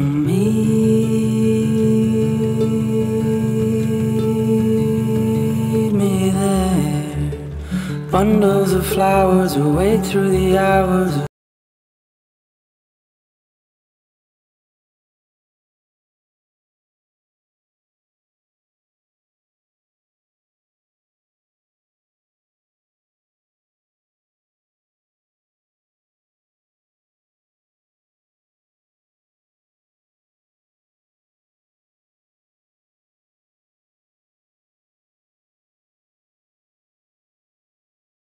Meet me there. Bundles of flowers away through the hours.